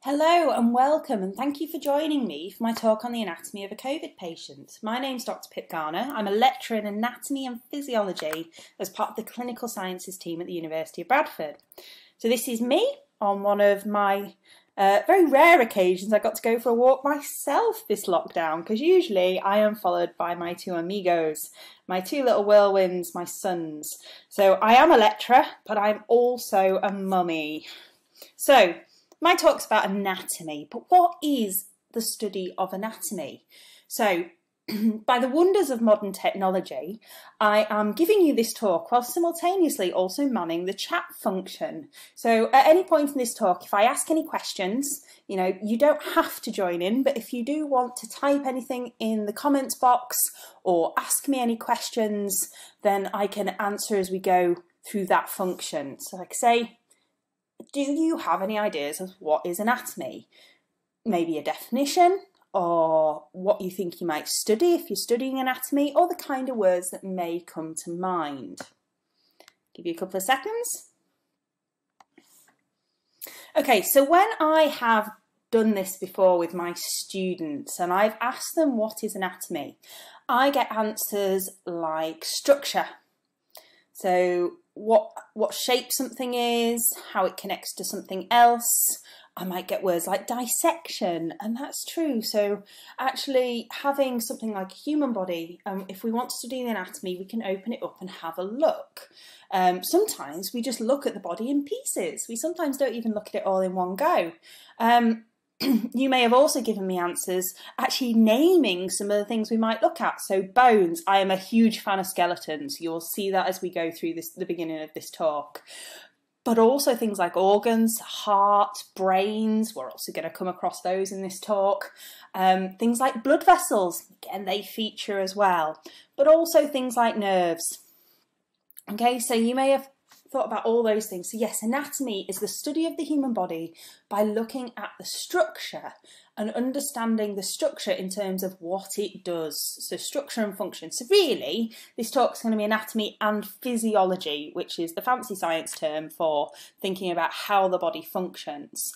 Hello and welcome and thank you for joining me for my talk on the anatomy of a COVID patient. My name's Dr Pip Garner. I'm a lecturer in anatomy and physiology as part of the clinical sciences team at the University of Bradford. So this is me on one of my uh, very rare occasions I got to go for a walk myself this lockdown because usually I am followed by my two amigos, my two little whirlwinds, my sons. So I am a lecturer but I'm also a mummy. So my talk's about anatomy, but what is the study of anatomy? So, by the wonders of modern technology, I am giving you this talk while simultaneously also manning the chat function. So at any point in this talk, if I ask any questions, you know, you don't have to join in, but if you do want to type anything in the comments box or ask me any questions, then I can answer as we go through that function. So like I say, do you have any ideas of what is anatomy? Maybe a definition or what you think you might study if you're studying anatomy or the kind of words that may come to mind. Give you a couple of seconds. Okay, so when I have done this before with my students and I've asked them what is anatomy, I get answers like structure. So what what shape something is, how it connects to something else. I might get words like dissection, and that's true. So actually having something like a human body, um, if we want to study the anatomy, we can open it up and have a look. Um, sometimes we just look at the body in pieces. We sometimes don't even look at it all in one go. Um, you may have also given me answers actually naming some of the things we might look at. So bones, I am a huge fan of skeletons. You'll see that as we go through this the beginning of this talk. But also things like organs, heart, brains, we're also going to come across those in this talk. Um, things like blood vessels, again, they feature as well. But also things like nerves. Okay, so you may have thought about all those things. So yes, anatomy is the study of the human body by looking at the structure and understanding the structure in terms of what it does. So structure and function. So really, this talk's going to be anatomy and physiology, which is the fancy science term for thinking about how the body functions.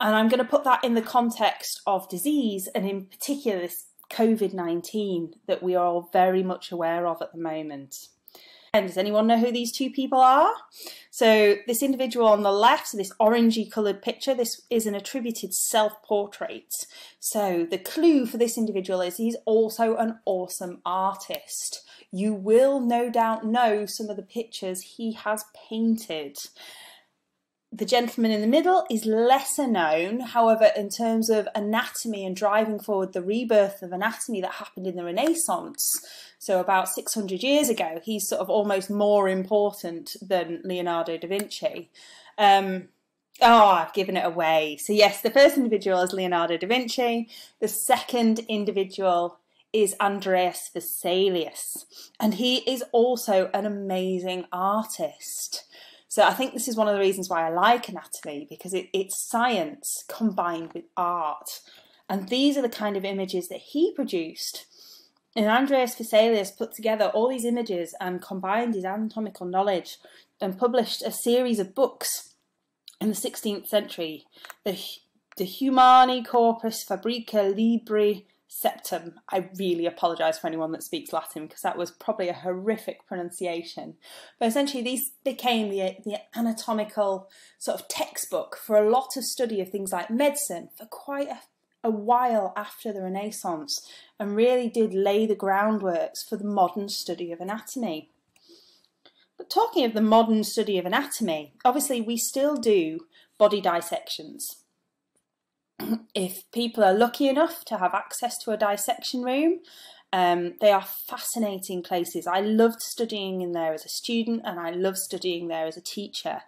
And I'm going to put that in the context of disease and in particular this COVID-19 that we are all very much aware of at the moment. And does anyone know who these two people are? So this individual on the left, this orangey coloured picture, this is an attributed self-portrait. So the clue for this individual is he's also an awesome artist. You will no doubt know some of the pictures he has painted. The gentleman in the middle is lesser known, however, in terms of anatomy and driving forward the rebirth of anatomy that happened in the Renaissance, so about 600 years ago, he's sort of almost more important than Leonardo da Vinci. Um, oh, I've given it away. So yes, the first individual is Leonardo da Vinci. The second individual is Andreas Vesalius, and he is also an amazing artist. So I think this is one of the reasons why I like anatomy because it, it's science combined with art. And these are the kind of images that he produced. And Andreas Vesalius put together all these images and combined his anatomical knowledge and published a series of books in the 16th century, the, the Humani Corpus Fabrica Libri septum. I really apologise for anyone that speaks Latin because that was probably a horrific pronunciation. But essentially, these became the, the anatomical sort of textbook for a lot of study of things like medicine for quite a, a while after the Renaissance and really did lay the groundworks for the modern study of anatomy. But talking of the modern study of anatomy, obviously we still do body dissections if people are lucky enough to have access to a dissection room, um, they are fascinating places. I loved studying in there as a student and I love studying there as a teacher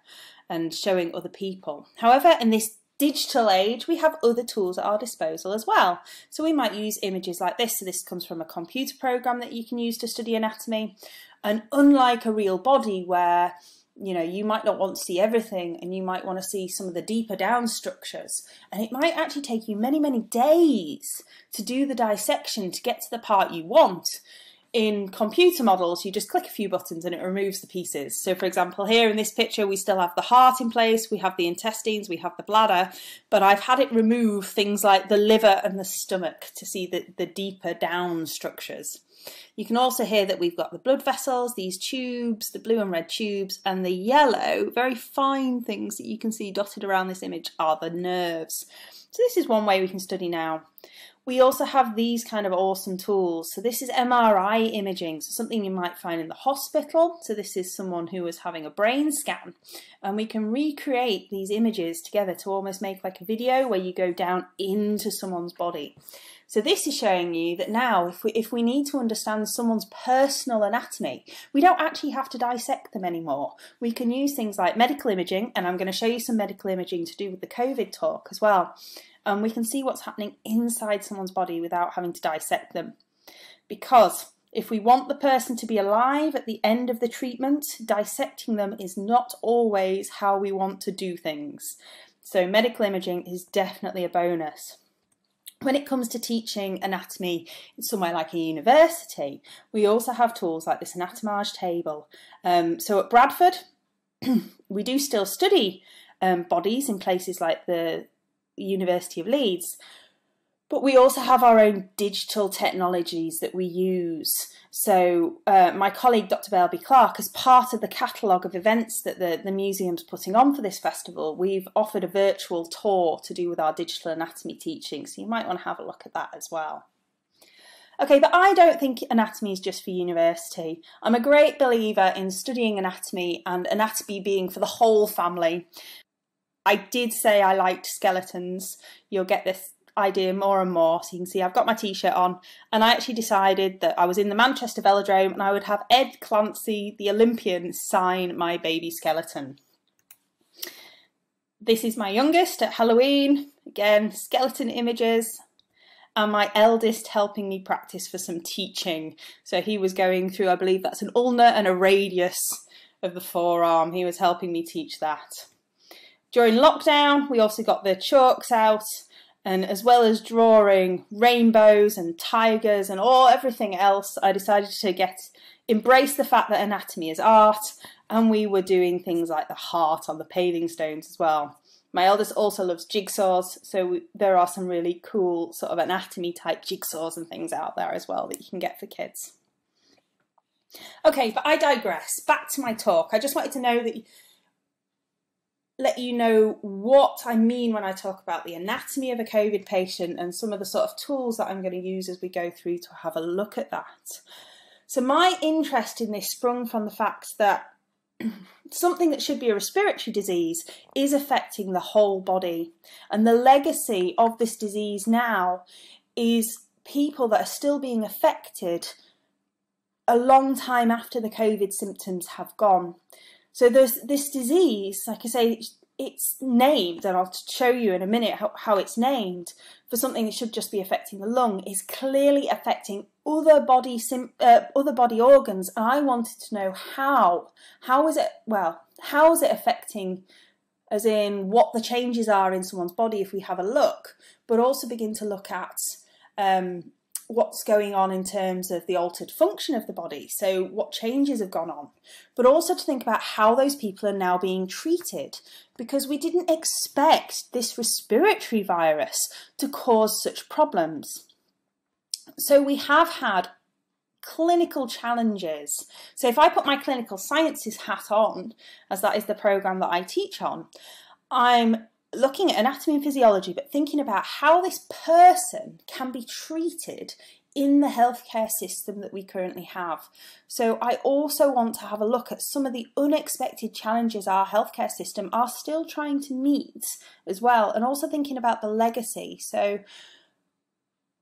and showing other people. However, in this digital age, we have other tools at our disposal as well. So we might use images like this. So this comes from a computer program that you can use to study anatomy. And unlike a real body where you know, you might not want to see everything and you might want to see some of the deeper down structures. And it might actually take you many, many days to do the dissection to get to the part you want. in computer models, you just click a few buttons and it removes the pieces. So for example, here in this picture, we still have the heart in place, we have the intestines, we have the bladder, but I've had it remove things like the liver and the stomach to see the, the deeper down structures. You can also hear that we've got the blood vessels, these tubes, the blue and red tubes, and the yellow, very fine things that you can see dotted around this image are the nerves. So this is one way we can study now. We also have these kind of awesome tools. So this is MRI imaging, so something you might find in the hospital. So this is someone who is having a brain scan and we can recreate these images together to almost make like a video where you go down into someone's body. So this is showing you that now if we, if we need to understand someone's personal anatomy, we don't actually have to dissect them anymore. We can use things like medical imaging, and I'm going to show you some medical imaging to do with the COVID talk as well and we can see what's happening inside someone's body without having to dissect them. Because if we want the person to be alive at the end of the treatment, dissecting them is not always how we want to do things. So medical imaging is definitely a bonus. When it comes to teaching anatomy in somewhere like a university, we also have tools like this anatomage table. Um, so at Bradford, we do still study um, bodies in places like the University of Leeds. But we also have our own digital technologies that we use. So uh, my colleague Dr. Belby Clark, as part of the catalogue of events that the, the museum's putting on for this festival, we've offered a virtual tour to do with our digital anatomy teaching. So you might want to have a look at that as well. Okay, but I don't think anatomy is just for university. I'm a great believer in studying anatomy and anatomy being for the whole family. I did say I liked skeletons. You'll get this idea more and more. So you can see I've got my t-shirt on and I actually decided that I was in the Manchester Velodrome and I would have Ed Clancy, the Olympian, sign my baby skeleton. This is my youngest at Halloween. Again, skeleton images. And my eldest helping me practice for some teaching. So he was going through, I believe that's an ulna and a radius of the forearm. He was helping me teach that. During lockdown, we also got the chalks out, and as well as drawing rainbows and tigers and all everything else, I decided to get embrace the fact that anatomy is art, and we were doing things like the heart on the paving stones as well. My eldest also loves jigsaws, so we, there are some really cool sort of anatomy type jigsaws and things out there as well that you can get for kids. Okay, but I digress. Back to my talk. I just wanted to know that let you know what I mean when I talk about the anatomy of a COVID patient and some of the sort of tools that I'm going to use as we go through to have a look at that. So my interest in this sprung from the fact that something that should be a respiratory disease is affecting the whole body. And the legacy of this disease now is people that are still being affected a long time after the COVID symptoms have gone. So there's this disease, like I say, it's named, and I'll show you in a minute how, how it's named, for something that should just be affecting the lung, is clearly affecting other body uh, other body organs. And I wanted to know how. How is it, well, how is it affecting, as in what the changes are in someone's body if we have a look, but also begin to look at um, what's going on in terms of the altered function of the body, so what changes have gone on, but also to think about how those people are now being treated, because we didn't expect this respiratory virus to cause such problems. So we have had clinical challenges. So if I put my clinical sciences hat on, as that is the program that I teach on, I'm looking at anatomy and physiology, but thinking about how this person can be treated in the healthcare system that we currently have. So I also want to have a look at some of the unexpected challenges our healthcare system are still trying to meet as well, and also thinking about the legacy. So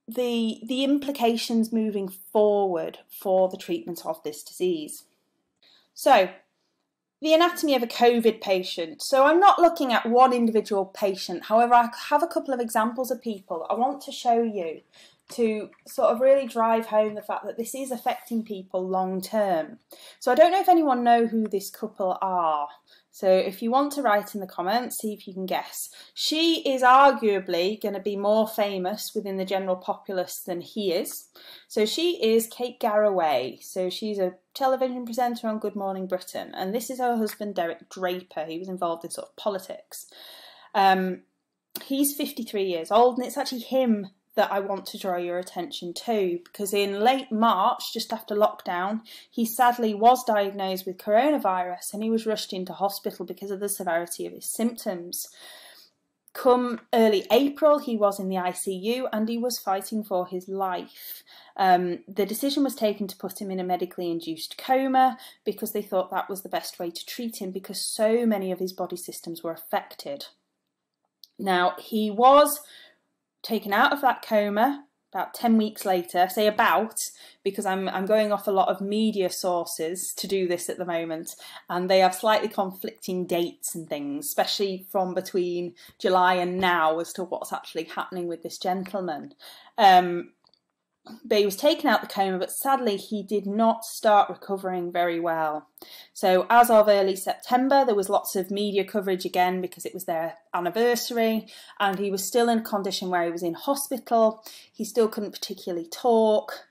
the the implications moving forward for the treatment of this disease. So the anatomy of a COVID patient. So I'm not looking at one individual patient. However, I have a couple of examples of people I want to show you to sort of really drive home the fact that this is affecting people long term. So I don't know if anyone know who this couple are. So if you want to write in the comments, see if you can guess. She is arguably going to be more famous within the general populace than he is. So she is Kate Garraway. So she's a television presenter on Good Morning Britain. And this is her husband, Derek Draper. He was involved in sort of politics. Um, he's 53 years old, and it's actually him that I want to draw your attention to because in late March, just after lockdown, he sadly was diagnosed with coronavirus and he was rushed into hospital because of the severity of his symptoms. Come early April, he was in the ICU and he was fighting for his life. Um, the decision was taken to put him in a medically induced coma because they thought that was the best way to treat him because so many of his body systems were affected. Now, he was taken out of that coma about 10 weeks later, say about, because I'm, I'm going off a lot of media sources to do this at the moment, and they have slightly conflicting dates and things, especially from between July and now as to what's actually happening with this gentleman. Um, but he was taken out the coma, but sadly he did not start recovering very well. So as of early September, there was lots of media coverage again because it was their anniversary, and he was still in a condition where he was in hospital. He still couldn't particularly talk.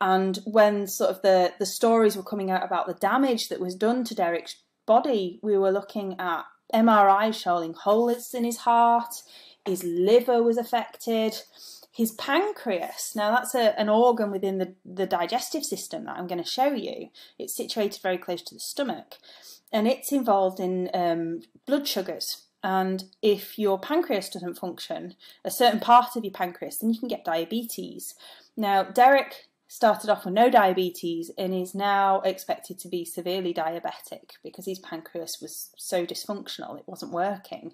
And when sort of the, the stories were coming out about the damage that was done to Derek's body, we were looking at MRI showing holes in his heart, his liver was affected his pancreas. Now, that's a, an organ within the, the digestive system that I'm going to show you. It's situated very close to the stomach and it's involved in um, blood sugars. And if your pancreas doesn't function, a certain part of your pancreas, then you can get diabetes. Now, Derek started off with no diabetes and is now expected to be severely diabetic because his pancreas was so dysfunctional, it wasn't working.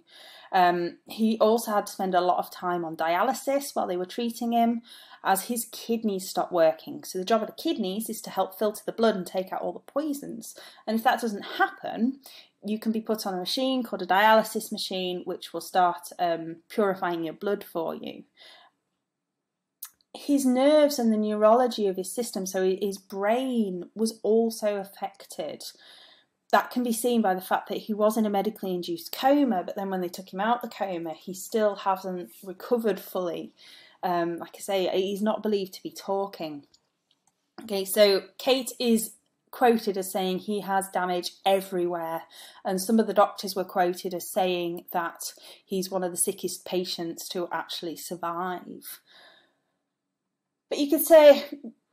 Um, he also had to spend a lot of time on dialysis while they were treating him as his kidneys stopped working. So, the job of the kidneys is to help filter the blood and take out all the poisons. And if that doesn't happen, you can be put on a machine called a dialysis machine, which will start um, purifying your blood for you his nerves and the neurology of his system, so his brain was also affected. That can be seen by the fact that he was in a medically induced coma, but then when they took him out the coma, he still hasn't recovered fully. Um, like I say, he's not believed to be talking. Okay, so Kate is quoted as saying he has damage everywhere, and some of the doctors were quoted as saying that he's one of the sickest patients to actually survive. But you could say,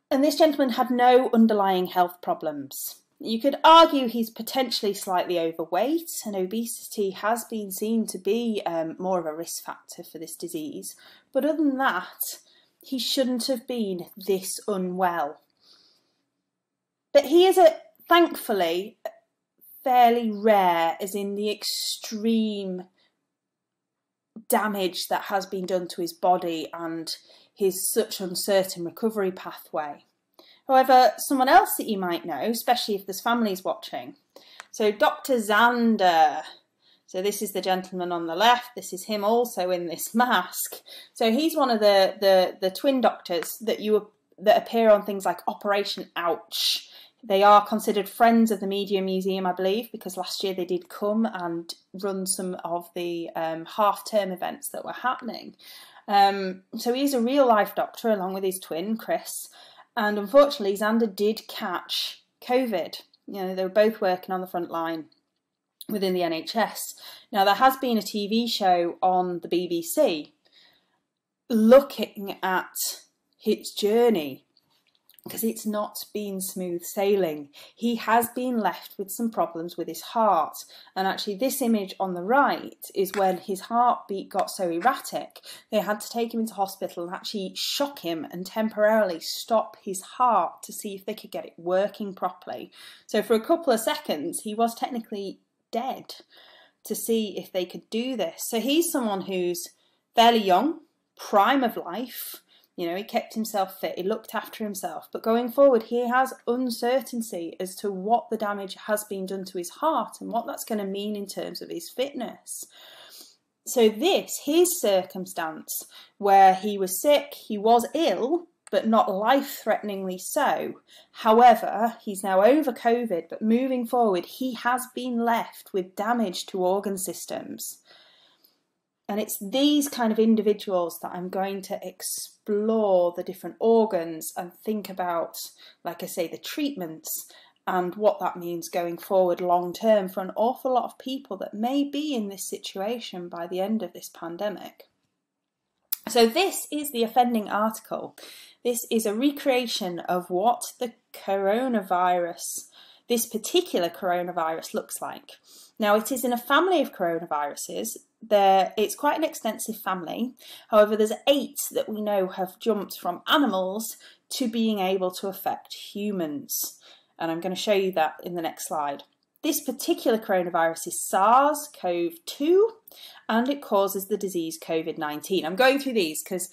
and this gentleman had no underlying health problems. You could argue he's potentially slightly overweight, and obesity has been seen to be um, more of a risk factor for this disease. But other than that, he shouldn't have been this unwell. But he is a thankfully fairly rare, as in the extreme damage that has been done to his body and his such uncertain recovery pathway. However, someone else that you might know, especially if there's families watching, so Dr. Xander. So this is the gentleman on the left. This is him also in this mask. So he's one of the the, the twin doctors that you that appear on things like Operation Ouch. They are considered friends of the Media Museum, I believe, because last year they did come and run some of the um, half term events that were happening. Um, so he's a real life doctor along with his twin, Chris. And unfortunately, Xander did catch COVID. You know, they were both working on the front line within the NHS. Now, there has been a TV show on the BBC looking at his journey because it's not been smooth sailing. He has been left with some problems with his heart. And actually, this image on the right is when his heartbeat got so erratic, they had to take him into hospital and actually shock him and temporarily stop his heart to see if they could get it working properly. So, for a couple of seconds, he was technically dead to see if they could do this. So, he's someone who's fairly young, prime of life you know, he kept himself fit, he looked after himself. But going forward, he has uncertainty as to what the damage has been done to his heart and what that's going to mean in terms of his fitness. So, this, his circumstance, where he was sick, he was ill, but not life threateningly so. However, he's now over COVID, but moving forward, he has been left with damage to organ systems. And it's these kind of individuals that I'm going to explore the different organs and think about, like I say, the treatments and what that means going forward long term for an awful lot of people that may be in this situation by the end of this pandemic. So, this is the offending article. This is a recreation of what the coronavirus, this particular coronavirus, looks like. Now, it is in a family of coronaviruses. There, it's quite an extensive family. However, there's eight that we know have jumped from animals to being able to affect humans. And I'm going to show you that in the next slide. This particular coronavirus is SARS CoV 2 and it causes the disease COVID 19. I'm going through these because,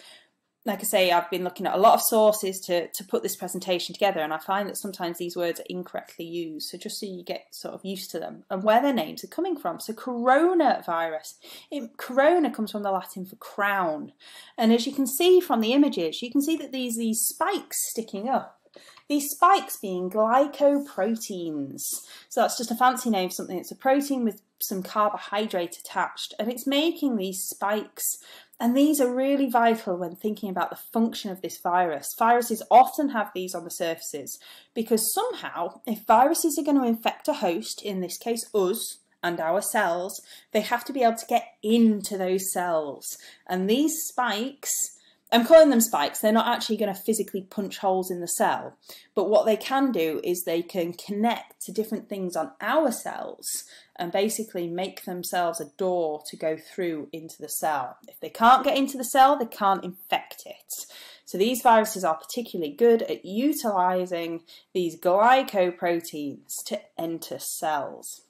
like I say, I've been looking at a lot of sources to, to put this presentation together, and I find that sometimes these words are incorrectly used. So, just so you get sort of used to them and where their names are coming from. So, coronavirus, it, corona comes from the Latin for crown, and as you can see from the images, you can see that these these spikes sticking up these spikes being glycoproteins. So that's just a fancy name for something. It's a protein with some carbohydrate attached and it's making these spikes. And these are really vital when thinking about the function of this virus. Viruses often have these on the surfaces because somehow, if viruses are going to infect a host, in this case us, and our cells, they have to be able to get into those cells. And these spikes I'm calling them spikes. They're not actually going to physically punch holes in the cell, but what they can do is they can connect to different things on our cells and basically make themselves a door to go through into the cell. If they can't get into the cell, they can't infect it. So these viruses are particularly good at utilizing these glycoproteins to enter cells.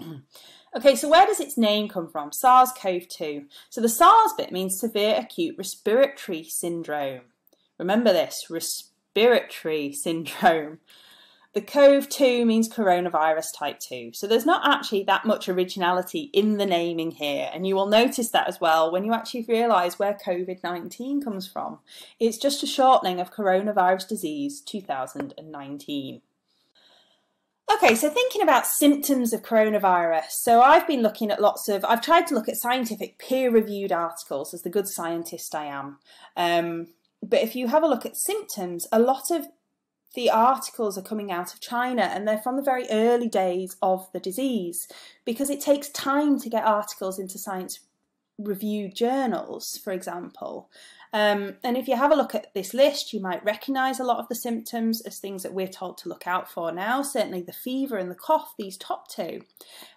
Okay, so where does its name come from? SARS-CoV-2. So the SARS bit means severe acute respiratory syndrome. Remember this, respiratory syndrome. The CoV 2 means coronavirus type 2. So there's not actually that much originality in the naming here. And you will notice that as well when you actually realise where COVID-19 comes from. It's just a shortening of coronavirus disease 2019. Okay, so thinking about symptoms of coronavirus. So I've been looking at lots of, I've tried to look at scientific peer-reviewed articles as the good scientist I am. Um, but if you have a look at symptoms, a lot of the articles are coming out of China and they're from the very early days of the disease because it takes time to get articles into science reviewed journals, for example. Um, and if you have a look at this list, you might recognise a lot of the symptoms as things that we're told to look out for now, certainly the fever and the cough, these top two.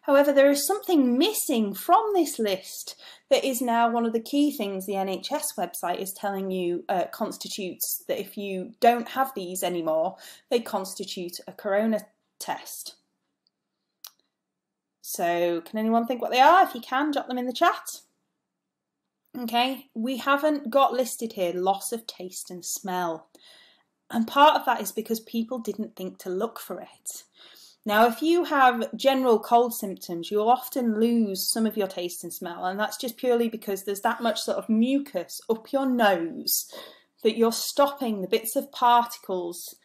However, there is something missing from this list that is now one of the key things the NHS website is telling you uh, constitutes that if you don't have these anymore, they constitute a corona test. So, can anyone think what they are? If you can, drop them in the chat. Okay, we haven't got listed here loss of taste and smell. And part of that is because people didn't think to look for it. Now, if you have general cold symptoms, you'll often lose some of your taste and smell, and that's just purely because there's that much sort of mucus up your nose that you're stopping the bits of particles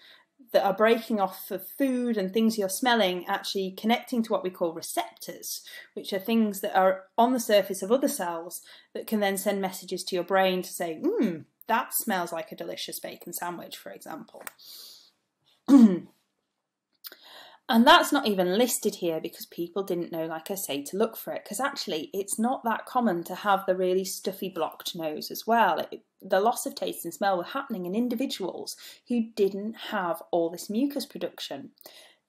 that are breaking off of food and things you're smelling actually connecting to what we call receptors, which are things that are on the surface of other cells that can then send messages to your brain to say, hmm, that smells like a delicious bacon sandwich, for example. And that's not even listed here because people didn't know, like I say, to look for it. Because actually, it's not that common to have the really stuffy blocked nose as well. It, the loss of taste and smell were happening in individuals who didn't have all this mucus production.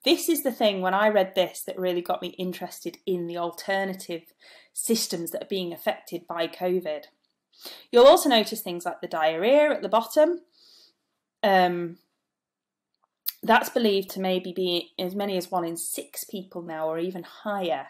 This is the thing when I read this that really got me interested in the alternative systems that are being affected by COVID. You'll also notice things like the diarrhea at the bottom. Um, that's believed to maybe be as many as one in six people now, or even higher.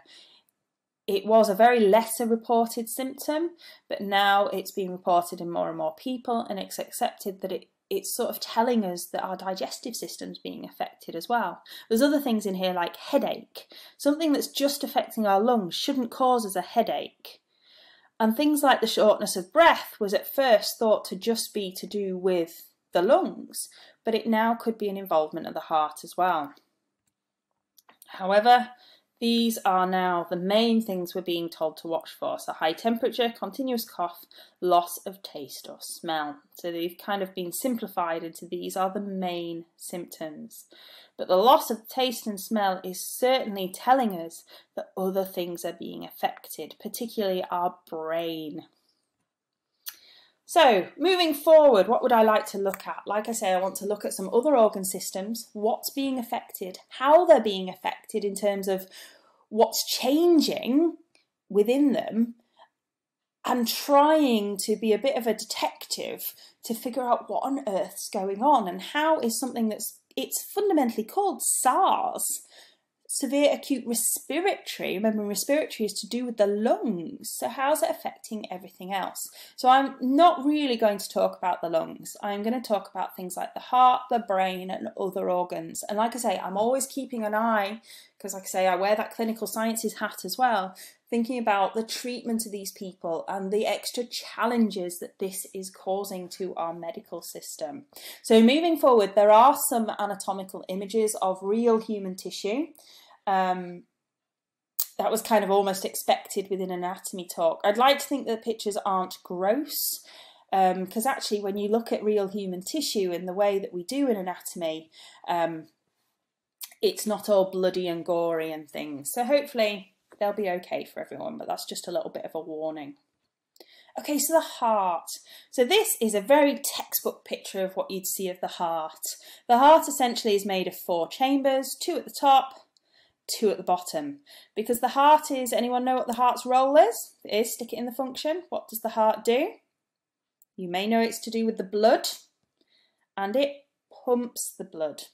It was a very lesser reported symptom, but now it's being reported in more and more people, and it's accepted that it, it's sort of telling us that our digestive system's being affected as well. There's other things in here like headache. Something that's just affecting our lungs shouldn't cause us a headache. And things like the shortness of breath was at first thought to just be to do with the lungs, but it now could be an involvement of the heart as well. However, these are now the main things we're being told to watch for. So high temperature, continuous cough, loss of taste or smell. So they've kind of been simplified into these are the main symptoms. But the loss of taste and smell is certainly telling us that other things are being affected, particularly our brain. So, moving forward, what would I like to look at? Like I say, I want to look at some other organ systems, what's being affected, how they're being affected in terms of what's changing within them, and trying to be a bit of a detective to figure out what on earth's going on and how is something that's it's fundamentally called SARS severe acute respiratory. Remember, respiratory is to do with the lungs. So, how's it affecting everything else? So, I'm not really going to talk about the lungs. I'm going to talk about things like the heart, the brain, and other organs. And, like I say, I'm always keeping an eye because, like I say, I wear that clinical sciences hat as well thinking about the treatment of these people and the extra challenges that this is causing to our medical system. So, moving forward, there are some anatomical images of real human tissue. Um, that was kind of almost expected within anatomy talk. I'd like to think that the pictures aren't gross because um, actually, when you look at real human tissue in the way that we do in anatomy, um, it's not all bloody and gory and things. So hopefully they'll be okay for everyone, but that's just a little bit of a warning. Okay, so the heart. So this is a very textbook picture of what you'd see of the heart. The heart essentially is made of four chambers, two at the top, two at the bottom. Because the heart is, anyone know what the heart's role is? It is stick it in the function. What does the heart do? You may know it's to do with the blood and it pumps the blood.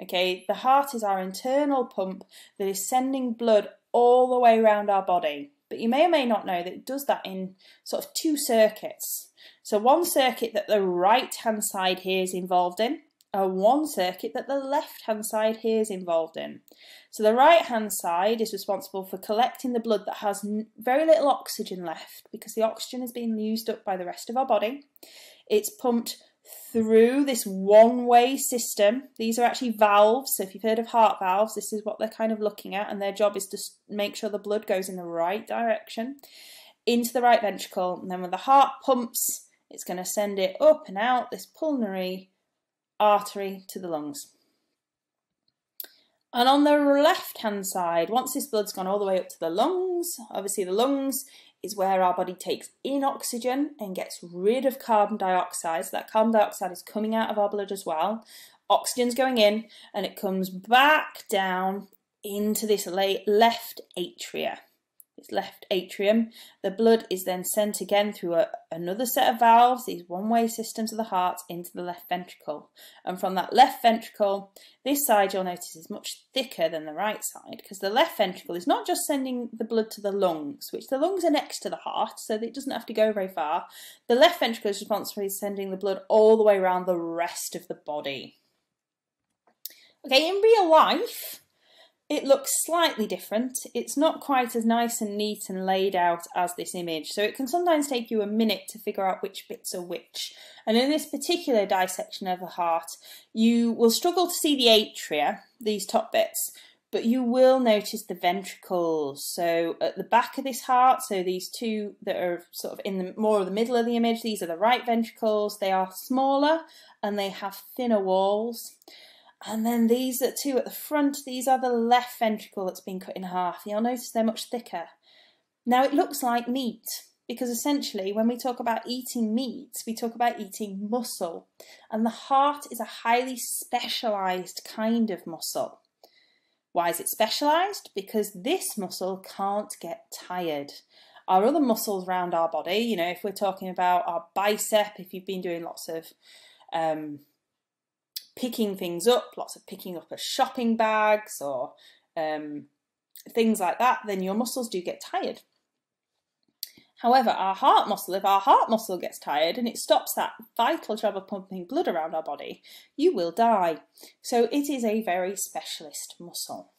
Okay, the heart is our internal pump that is sending blood all the way around our body. But you may or may not know that it does that in sort of two circuits. So one circuit that the right hand side here is involved in, and one circuit that the left hand side here is involved in. So the right hand side is responsible for collecting the blood that has very little oxygen left because the oxygen has been used up by the rest of our body. It's pumped through this one-way system. These are actually valves. So if you've heard of heart valves, this is what they're kind of looking at, and their job is to make sure the blood goes in the right direction into the right ventricle. And then when the heart pumps, it's going to send it up and out this pulmonary artery to the lungs. And on the left hand side, once this blood's gone all the way up to the lungs, obviously the lungs is where our body takes in oxygen and gets rid of carbon dioxide. So that carbon dioxide is coming out of our blood as well. Oxygen's going in and it comes back down into this left atria left atrium. The blood is then sent again through a, another set of valves, these one-way systems of the heart, into the left ventricle. And from that left ventricle, this side you'll notice is much thicker than the right side because the left ventricle is not just sending the blood to the lungs, which the lungs are next to the heart, so it doesn't have to go very far. The left ventricle is responsible for sending the blood all the way around the rest of the body. Okay, in real life, it looks slightly different. It's not quite as nice and neat and laid out as this image, so it can sometimes take you a minute to figure out which bits are which. And in this particular dissection of the heart, you will struggle to see the atria, these top bits, but you will notice the ventricles. So at the back of this heart, so these two that are sort of in the more of the middle of the image, these are the right ventricles. They are smaller and they have thinner walls. And then these are two at the front, these are the left ventricle that's been cut in half. You'll notice they're much thicker. Now it looks like meat because essentially when we talk about eating meat, we talk about eating muscle. And the heart is a highly specialised kind of muscle. Why is it specialised? Because this muscle can't get tired. Our other muscles around our body, you know, if we're talking about our bicep, if you've been doing lots of um, picking things up, lots of picking up of shopping bags or um, things like that, then your muscles do get tired. However, our heart muscle, if our heart muscle gets tired and it stops that vital job of pumping blood around our body, you will die. So it is a very specialist muscle.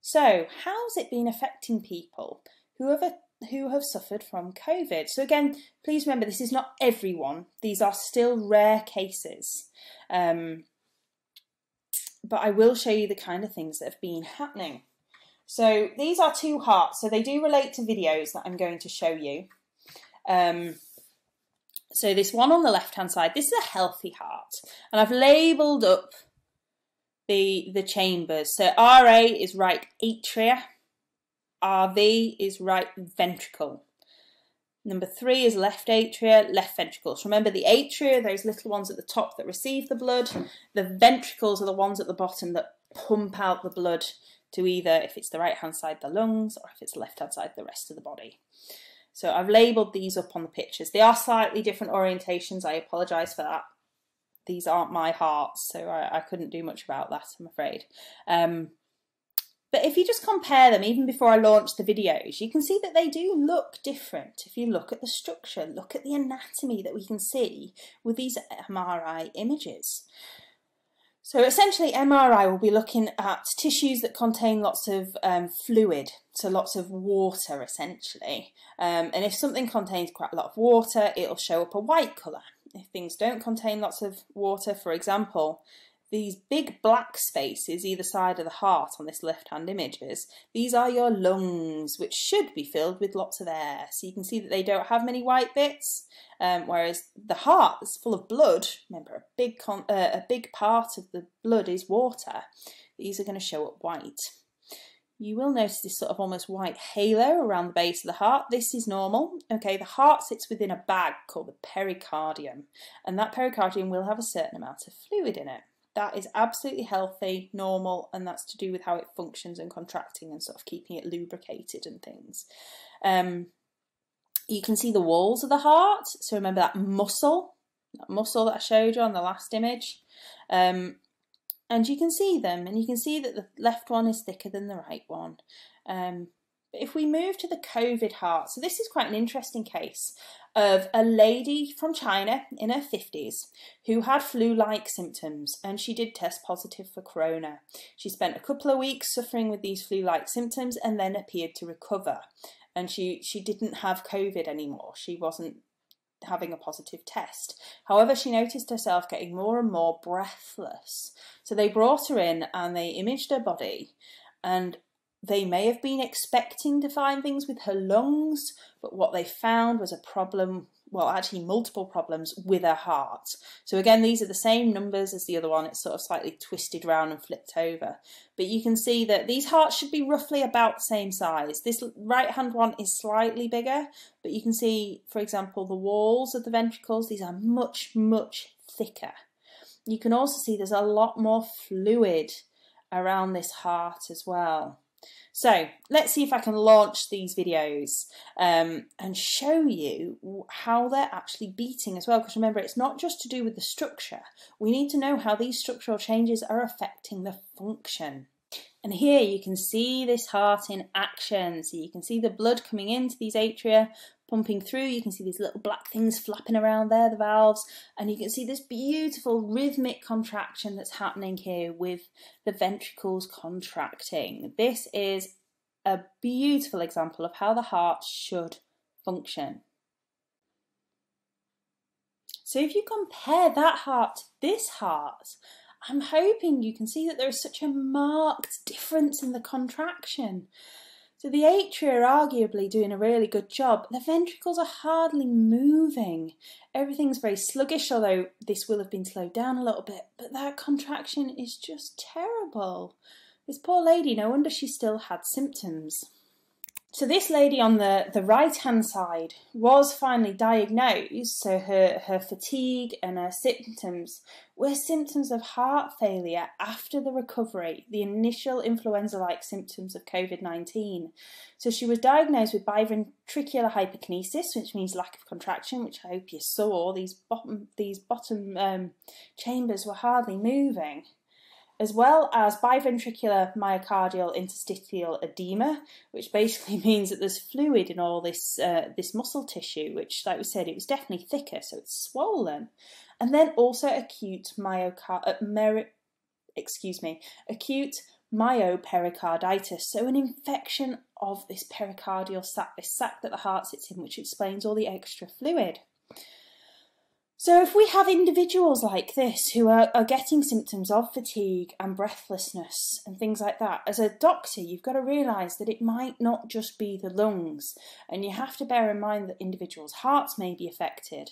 So, how's it been affecting people? who Whoever who have suffered from COVID. So, again, please remember this is not everyone, these are still rare cases. Um, but I will show you the kind of things that have been happening. So, these are two hearts, so they do relate to videos that I'm going to show you. Um, so, this one on the left hand side, this is a healthy heart, and I've labelled up the, the chambers. So, RA is right atria RV is right ventricle. Number three is left atria, left ventricles. Remember the atria, those little ones at the top that receive the blood. The ventricles are the ones at the bottom that pump out the blood to either, if it's the right hand side, the lungs, or if it's the left hand side, the rest of the body. So I've labelled these up on the pictures. They are slightly different orientations. I apologise for that. These aren't my hearts, so I, I couldn't do much about that, I'm afraid. Um, but if you just compare them, even before I launched the videos, you can see that they do look different. If you look at the structure, look at the anatomy that we can see with these MRI images. So essentially MRI will be looking at tissues that contain lots of um, fluid, so lots of water essentially. Um, and if something contains quite a lot of water, it'll show up a white colour. If things don't contain lots of water, for example, these big black spaces either side of the heart on this left hand images, these are your lungs, which should be filled with lots of air. So you can see that they don't have many white bits, um, whereas the heart is full of blood. Remember, a big, uh, a big part of the blood is water. These are going to show up white. You will notice this sort of almost white halo around the base of the heart. This is normal. Okay, the heart sits within a bag called the pericardium, and that pericardium will have a certain amount of fluid in it that is absolutely healthy, normal, and that's to do with how it functions and contracting and sort of keeping it lubricated and things. Um, you can see the walls of the heart. So remember that muscle, that muscle that I showed you on the last image. Um, and you can see them, and you can see that the left one is thicker than the right one. Um, if we move to the COVID heart, so this is quite an interesting case of a lady from China in her 50s who had flu like symptoms and she did test positive for corona. She spent a couple of weeks suffering with these flu like symptoms and then appeared to recover. And she, she didn't have COVID anymore. She wasn't having a positive test. However, she noticed herself getting more and more breathless. So they brought her in and they imaged her body and they may have been expecting to find things with her lungs, but what they found was a problem, well, actually multiple problems with her heart. So again, these are the same numbers as the other one. It's sort of slightly twisted round and flipped over. But you can see that these hearts should be roughly about the same size. This right hand one is slightly bigger, but you can see, for example, the walls of the ventricles, these are much, much thicker. You can also see there's a lot more fluid around this heart as well. So let's see if I can launch these videos um, and show you how they're actually beating as well. Because remember, it's not just to do with the structure. We need to know how these structural changes are affecting the function. And here you can see this heart in action. So you can see the blood coming into these atria, pumping through. You can see these little black things flapping around there, the valves, and you can see this beautiful rhythmic contraction that's happening here with the ventricles contracting. This is a beautiful example of how the heart should function. So if you compare that heart to this heart, I'm hoping you can see that there is such a marked difference in the contraction. So the atria are arguably doing a really good job. The ventricles are hardly moving. Everything's very sluggish, although this will have been slowed down a little bit, but that contraction is just terrible. This poor lady, no wonder she still had symptoms. So this lady on the, the right hand side was finally diagnosed, so her, her fatigue and her symptoms were symptoms of heart failure after the recovery, the initial influenza-like symptoms of COVID-19. So she was diagnosed with biventricular hyperkinesis, which means lack of contraction, which I hope you saw. These bottom, these bottom um, chambers were hardly moving as well as biventricular myocardial interstitial edema, which basically means that there's fluid in all this uh, this muscle tissue, which, like we said, it was definitely thicker, so it's swollen. And then also acute myocard, uh, excuse me, acute myopericarditis, so an infection of this pericardial sac, this sac that the heart sits in, which explains all the extra fluid. So, if we have individuals like this who are, are getting symptoms of fatigue and breathlessness and things like that, as a doctor, you've got to realise that it might not just be the lungs, and you have to bear in mind that individuals' hearts may be affected.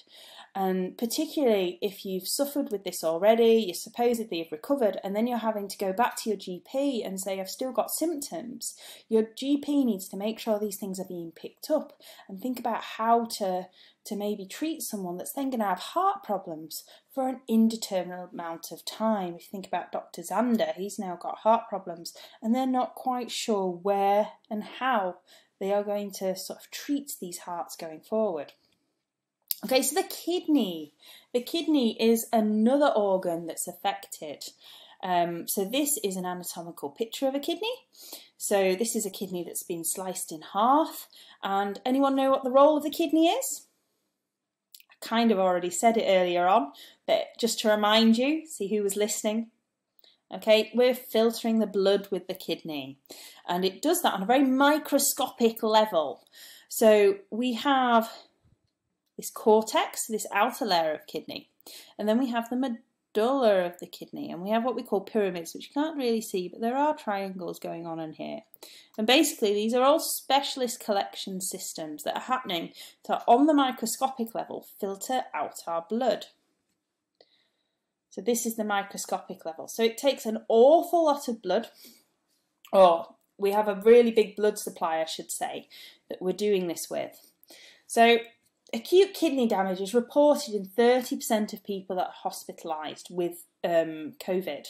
And particularly if you've suffered with this already, you supposedly have recovered, and then you're having to go back to your GP and say, I've still got symptoms, your GP needs to make sure these things are being picked up and think about how to to maybe treat someone that's then going to have heart problems for an indeterminate amount of time. If you think about Dr. Xander, he's now got heart problems and they're not quite sure where and how they are going to sort of treat these hearts going forward. Okay, so the kidney. The kidney is another organ that's affected. Um, so this is an anatomical picture of a kidney. So this is a kidney that's been sliced in half. And anyone know what the role of the kidney is? Kind of already said it earlier on, but just to remind you, see who was listening. Okay, we're filtering the blood with the kidney, and it does that on a very microscopic level. So we have this cortex, this outer layer of kidney, and then we have the medulla of the kidney, and we have what we call pyramids, which you can't really see, but there are triangles going on in here. And basically, these are all specialist collection systems that are happening to, on the microscopic level, filter out our blood. So this is the microscopic level. So it takes an awful lot of blood, or we have a really big blood supply, I should say, that we're doing this with. So acute kidney damage is reported in 30% of people that are hospitalised with um, COVID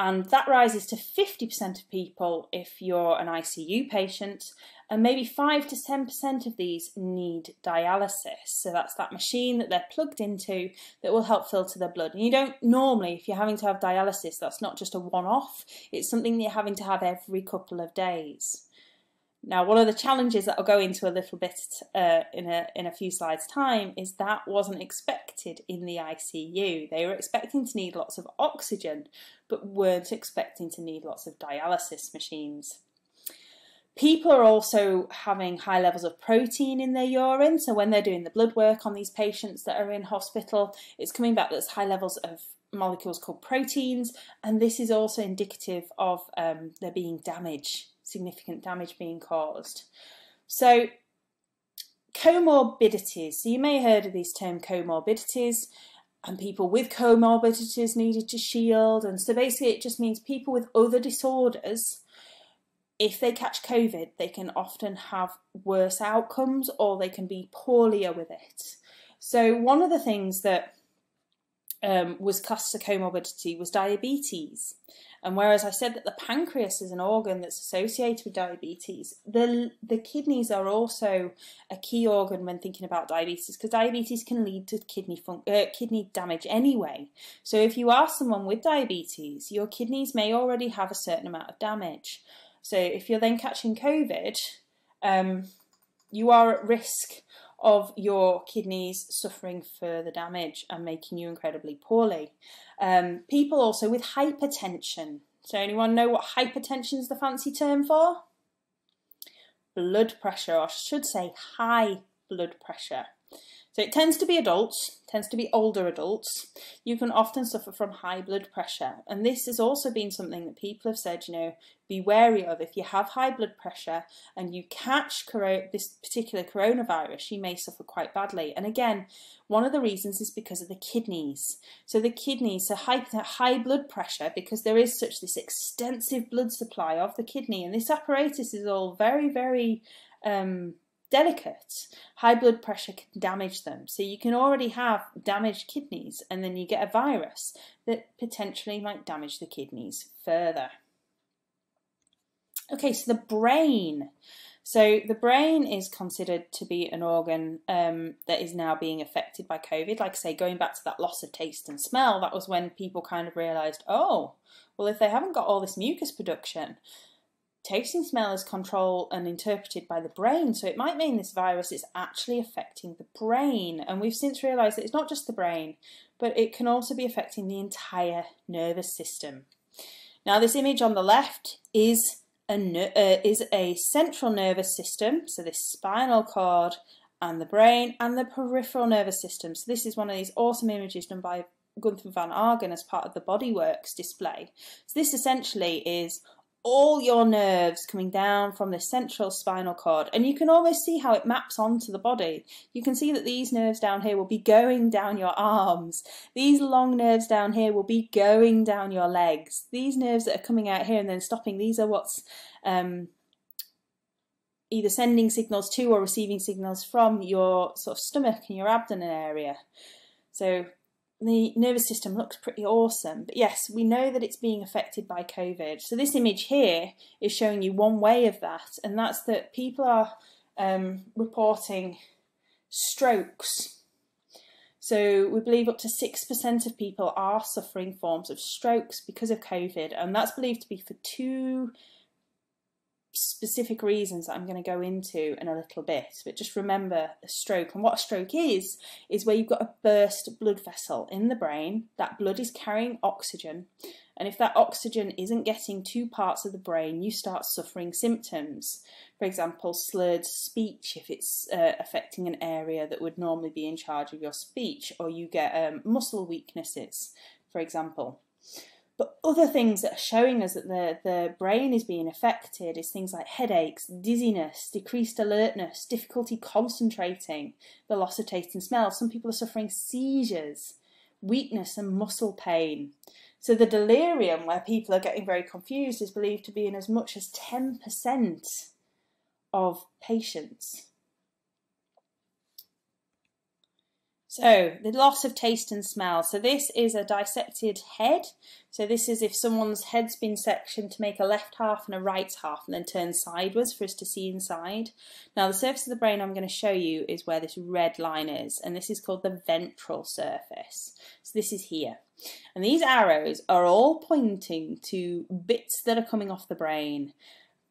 and that rises to 50% of people if you're an ICU patient, and maybe 5 to 10% of these need dialysis. So that's that machine that they're plugged into that will help filter their blood. And you don't normally, if you're having to have dialysis, that's not just a one off, it's something that you're having to have every couple of days. Now, one of the challenges that I'll go into a little bit uh, in a in a few slides' time is that wasn't expected in the ICU. They were expecting to need lots of oxygen, but weren't expecting to need lots of dialysis machines. People are also having high levels of protein in their urine, so when they're doing the blood work on these patients that are in hospital, it's coming back that's high levels of molecules called proteins, and this is also indicative of um, there being damage significant damage being caused. So, comorbidities. So, you may have heard of these term comorbidities, and people with comorbidities needed to shield. And so, basically, it just means people with other disorders. If they catch COVID, they can often have worse outcomes or they can be poorlier with it. So, one of the things that um, was classed as comorbidity was diabetes. And whereas I said that the pancreas is an organ that's associated with diabetes, the the kidneys are also a key organ when thinking about diabetes because diabetes can lead to kidney uh, kidney damage anyway. So if you are someone with diabetes, your kidneys may already have a certain amount of damage. So if you're then catching COVID, um, you are at risk of your kidneys suffering further damage and making you incredibly poorly. Um, people also with hypertension. So, anyone know what hypertension is the fancy term for? Blood pressure, or I should say high blood pressure. So it tends to be adults, tends to be older adults. You can often suffer from high blood pressure. And this has also been something that people have said, you know, be wary of. If you have high blood pressure and you catch this particular coronavirus, you may suffer quite badly. And again, one of the reasons is because of the kidneys. So the kidneys, so high, high blood pressure, because there is such this extensive blood supply of the kidney, and this apparatus is all very, very um, delicate. High blood pressure can damage them. So you can already have damaged kidneys, and then you get a virus that potentially might damage the kidneys further. Okay, so the brain. So the brain is considered to be an organ um, that is now being affected by COVID. Like I say, going back to that loss of taste and smell, that was when people kind of realised, oh, well, if they haven't got all this mucus production, taste and smell is controlled and interpreted by the brain, so it might mean this virus is actually affecting the brain. And we've since realised that it's not just the brain, but it can also be affecting the entire nervous system. Now this image on the left is a, uh, is a central nervous system, so this spinal cord and the brain and the peripheral nervous system. So this is one of these awesome images done by Gunther von Hagens as part of the Body Worlds display. So this essentially is all your nerves coming down from the central spinal cord and you can almost see how it maps onto the body. You can see that these nerves down here will be going down your arms. These long nerves down here will be going down your legs. These nerves that are coming out here and then stopping, these are what's um, either sending signals to or receiving signals from your sort of stomach and your abdomen area. So the nervous system looks pretty awesome. But yes, we know that it's being affected by COVID. So this image here is showing you one way of that, and that's that people are um, reporting strokes. So we believe up to 6% of people are suffering forms of strokes because of COVID, and that's believed to be for two specific reasons that I'm going to go into in a little bit. But just remember a stroke. And what a stroke is, is where you've got a burst blood vessel in the brain. That blood is carrying oxygen. And if that oxygen isn't getting to parts of the brain, you start suffering symptoms. For example, slurred speech if it's uh, affecting an area that would normally be in charge of your speech, or you get um, muscle weaknesses, for example. But other things that are showing us that the, the brain is being affected is things like headaches, dizziness, decreased alertness, difficulty concentrating, the loss of taste and smell. Some people are suffering seizures, weakness and muscle pain. So the delirium, where people are getting very confused, is believed to be in as much as 10% of patients. So the loss of taste and smell. So this is a dissected head. So this is if someone's head's been sectioned to make a left half and a right half and then turn sideways for us to see inside. Now the surface of the brain I'm going to show you is where this red line is and this is called the ventral surface. So this is here. And these arrows are all pointing to bits that are coming off the brain.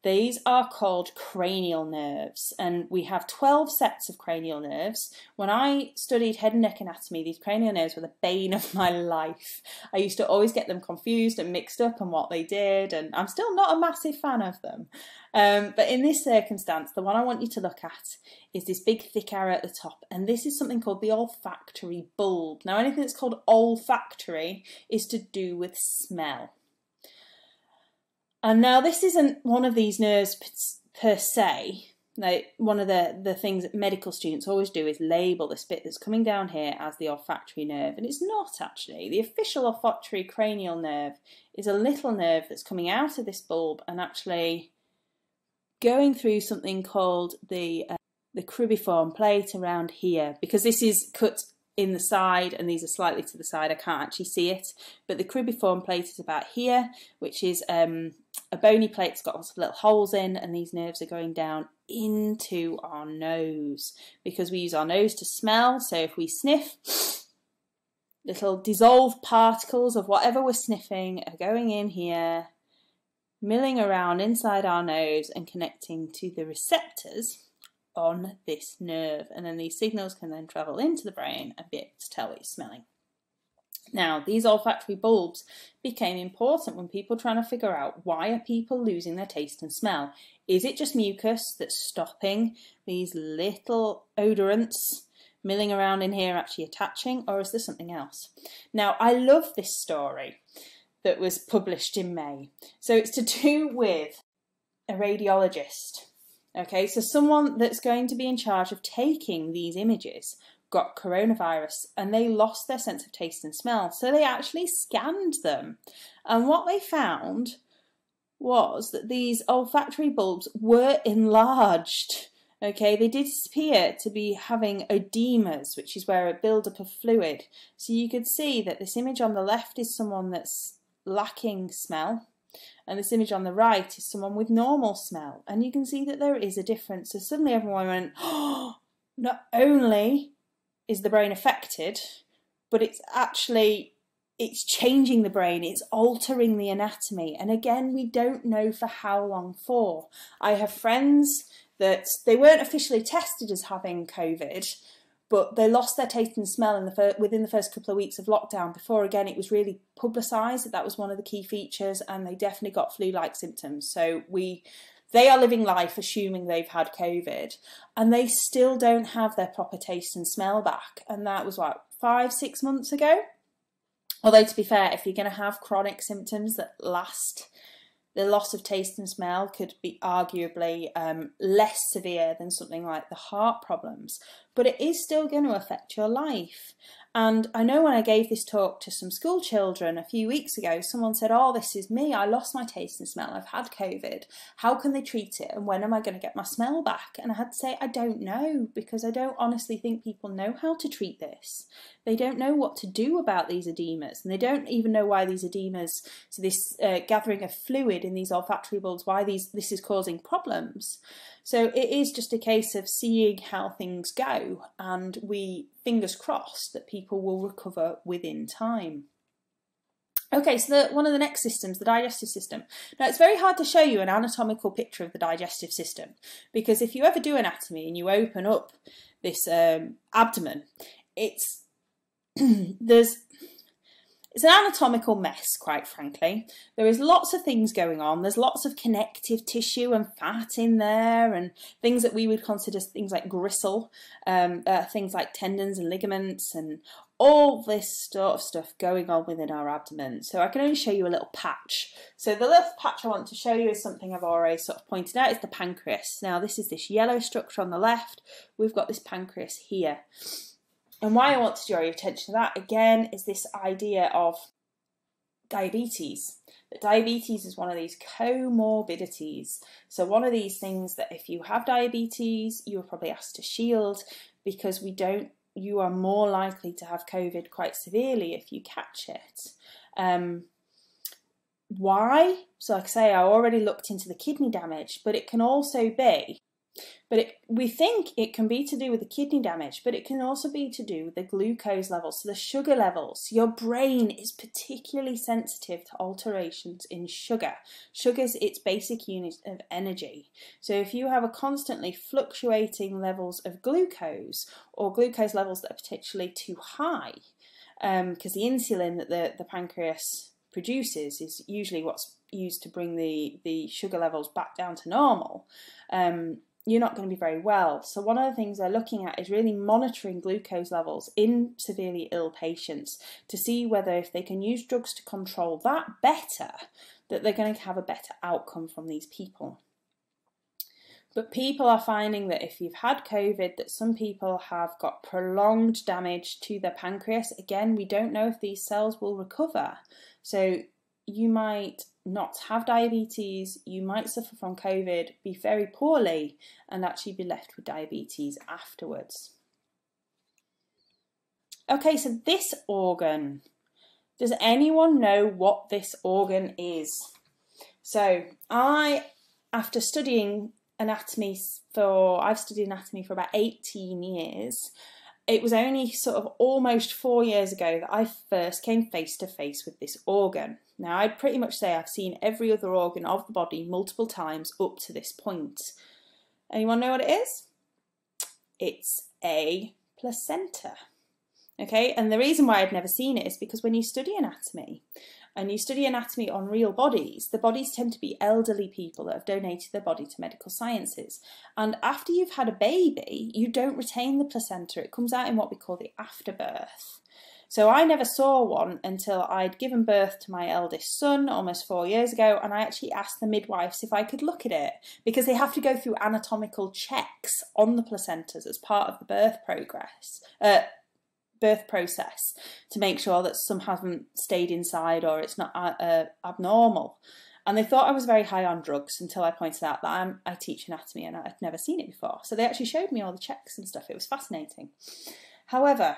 These are called cranial nerves, and we have 12 sets of cranial nerves. When I studied head and neck anatomy, these cranial nerves were the bane of my life. I used to always get them confused and mixed up on what they did, and I'm still not a massive fan of them. Um, but in this circumstance, the one I want you to look at is this big thick arrow at the top, and this is something called the olfactory bulb. Now, anything that's called olfactory is to do with smell. And now this isn't one of these nerves per se. Like one of the, the things that medical students always do is label this bit that's coming down here as the olfactory nerve, and it's not actually. The official olfactory cranial nerve is a little nerve that's coming out of this bulb and actually going through something called the uh, the cribriform plate around here because this is cut in the side and these are slightly to the side I can't actually see it. But the cribriform plate is about here which is um, a bony plate. That's got lots of little holes in and these nerves are going down into our nose because we use our nose to smell. So if we sniff little dissolved particles of whatever we're sniffing are going in here milling around inside our nose and connecting to the receptors on this nerve and then these signals can then travel into the brain and be able to tell what you're smelling. Now, these olfactory bulbs became important when people trying to figure out why are people losing their taste and smell? Is it just mucus that's stopping these little odorants milling around in here actually attaching, or is there something else? Now, I love this story that was published in May. So it's to do with a radiologist. Okay, so someone that's going to be in charge of taking these images got coronavirus and they lost their sense of taste and smell. So they actually scanned them. And what they found was that these olfactory bulbs were enlarged. Okay, they did appear to be having oedemas, which is where a buildup of fluid. So you could see that this image on the left is someone that's lacking smell, and this image on the right is someone with normal smell. And you can see that there is a difference. So suddenly everyone went, oh, not only is the brain affected, but it's actually it's changing the brain, it's altering the anatomy. And again, we don't know for how long for. I have friends that they weren't officially tested as having COVID, but they lost their taste and smell in the fir- within the first couple of weeks of lockdown. Before again, it was really publicised that that was one of the key features, and they definitely got flu-like symptoms. So we, they are living life assuming they've had COVID, and they still don't have their proper taste and smell back. And that was like five, six months ago. Although to be fair, if you're going to have chronic symptoms that last the loss of taste and smell could be arguably um, less severe than something like the heart problems, but it is still going to affect your life. And I know when I gave this talk to some school children a few weeks ago, someone said, Oh, this is me. I lost my taste and smell. I've had COVID. How can they treat it? And when am I going to get my smell back? And I had to say, I don't know, because I don't honestly think people know how to treat this. They don't know what to do about these edemas, and they don't even know why these edemas, so this uh, gathering of fluid in these olfactory bulbs, why these this is causing problems. So it is just a case of seeing how things go, and we fingers crossed that people will recover within time. Okay, so the, one of the next systems, the digestive system. Now, it's very hard to show you an anatomical picture of the digestive system because if you ever do anatomy and you open up this um, abdomen, it's there's it's an anatomical mess, quite frankly. There is lots of things going on. There's lots of connective tissue and fat in there, and things that we would consider things like gristle, um, uh, things like tendons and ligaments, and all this sort of stuff going on within our abdomen. So I can only show you a little patch. So the little patch I want to show you is something I've already sort of pointed out, is the pancreas. Now this is this yellow structure on the left. We've got this pancreas here. And why I want to draw your attention to that again is this idea of diabetes. That diabetes is one of these comorbidities. So, one of these things that if you have diabetes, you are probably asked to shield because we don't, you are more likely to have COVID quite severely if you catch it. Um, why? So, like I say, I already looked into the kidney damage, but it can also be but it, we think it can be to do with the kidney damage, but it can also be to do with the glucose levels, so the sugar levels. Your brain is particularly sensitive to alterations in sugar. Sugar is its basic unit of energy. So if you have a constantly fluctuating levels of glucose or glucose levels that are potentially too high, because um, the insulin that the, the pancreas produces is usually what's used to bring the, the sugar levels back down to normal. Um, you're not going to be very well. So, one of the things they're looking at is really monitoring glucose levels in severely ill patients to see whether, if they can use drugs to control that better, that they're going to have a better outcome from these people. But people are finding that if you've had COVID, that some people have got prolonged damage to their pancreas. Again, we don't know if these cells will recover. So you might not have diabetes, you might suffer from COVID, be very poorly, and actually be left with diabetes afterwards. Okay, so this organ. Does anyone know what this organ is? So, I, after studying anatomy for, I've studied anatomy for about 18 years, it was only sort of almost four years ago that I first came face to face with this organ. Now, I'd pretty much say I've seen every other organ of the body multiple times up to this point. Anyone know what it is? It's a placenta. Okay, and the reason why I'd never seen it is because when you study anatomy, and you study anatomy on real bodies, the bodies tend to be elderly people that have donated their body to medical sciences. And after you've had a baby, you don't retain the placenta. It comes out in what we call the afterbirth. So I never saw one until I'd given birth to my eldest son almost four years ago, and I actually asked the midwives if I could look at it because they have to go through anatomical checks on the placentas as part of the birth progress. Uh, birth process to make sure that some haven't stayed inside or it's not uh, uh, abnormal. And they thought I was very high on drugs until I pointed out that I'm, I teach anatomy and I'd never seen it before. So they actually showed me all the checks and stuff. It was fascinating. However,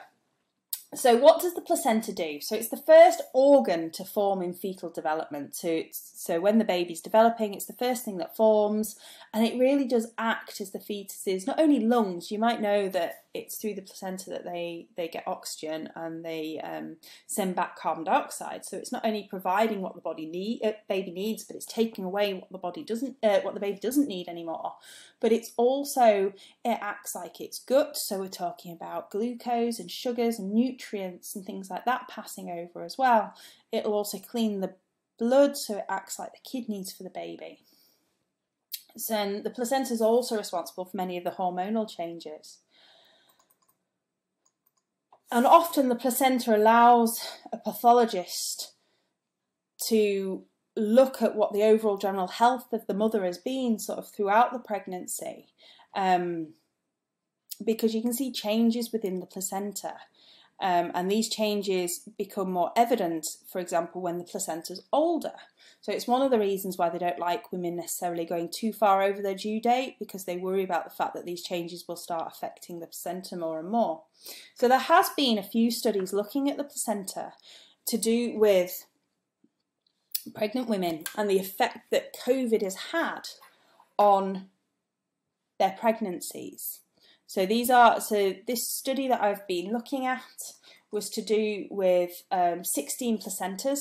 so what does the placenta do? So it's the first organ to form in fetal development. So, so when the baby's developing, it's the first thing that forms, and it really does act as the fetus's not only lungs. You might know that it's through the placenta that they they get oxygen and they um, send back carbon dioxide. So it's not only providing what the body need uh, baby needs, but it's taking away what the body doesn't uh, what the baby doesn't need anymore. But it's also it acts like its gut. So we're talking about glucose and sugars and nutrients and things like that passing over as well. It'll also clean the blood, so it acts like the kidneys for the baby. So the placenta is also responsible for many of the hormonal changes. And often the placenta allows a pathologist to look at what the overall general health of the mother has been sort of throughout the pregnancy. Um, because you can see changes within the placenta. Um, and these changes become more evident, for example, when the placenta is older. So it's one of the reasons why they don't like women necessarily going too far over their due date because they worry about the fact that these changes will start affecting the placenta more and more. So there has been a few studies looking at the placenta to do with pregnant women and the effect that COVID has had on their pregnancies. So these are so this study that I've been looking at was to do with um, 16 placentas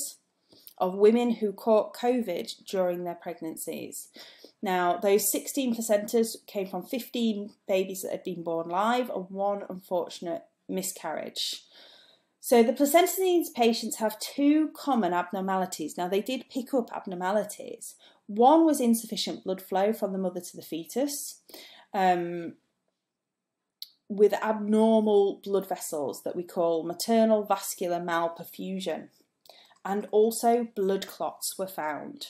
of women who caught COVID during their pregnancies. Now, those 16 placentas came from 15 babies that had been born live and one unfortunate miscarriage. So the placenta needs patients have two common abnormalities. Now, they did pick up abnormalities. One was insufficient blood flow from the mother to the fetus. Um, with abnormal blood vessels that we call maternal vascular malperfusion, and also blood clots were found.